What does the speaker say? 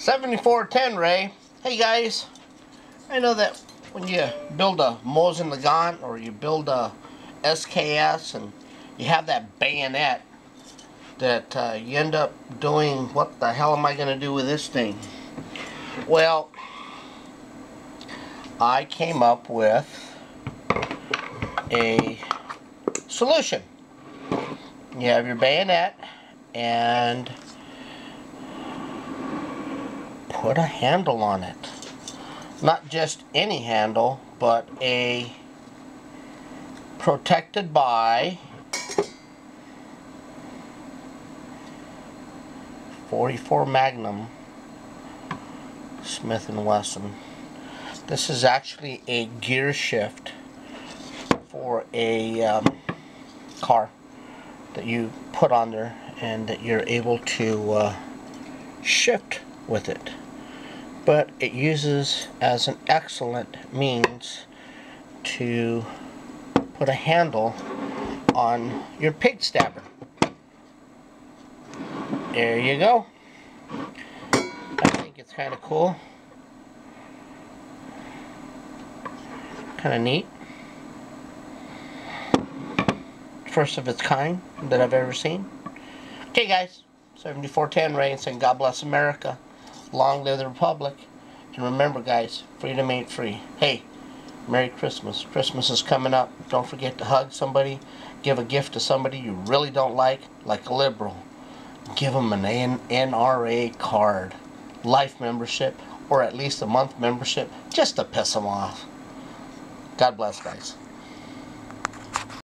7410 Ray. Hey guys, I know that when you build a Mosin Nagant or you build a SKS and you have that bayonet that uh, you end up doing, what the hell am I going to do with this thing? Well, I came up with a solution. You have your bayonet and put a handle on it. Not just any handle, but a protected by 44 Magnum Smith & Wesson. This is actually a gear shift for a um, car that you put on there and that you're able to uh, shift with it but it uses as an excellent means to put a handle on your pig stabber. There you go. I think it's kind of cool. Kind of neat. First of its kind that I've ever seen. Okay guys, 7410 Ray saying God bless America. Long live the Republic. And remember, guys, freedom ain't free. Hey, Merry Christmas. Christmas is coming up. Don't forget to hug somebody. Give a gift to somebody you really don't like, like a liberal. Give them an NRA card, life membership, or at least a month membership, just to piss them off. God bless, guys.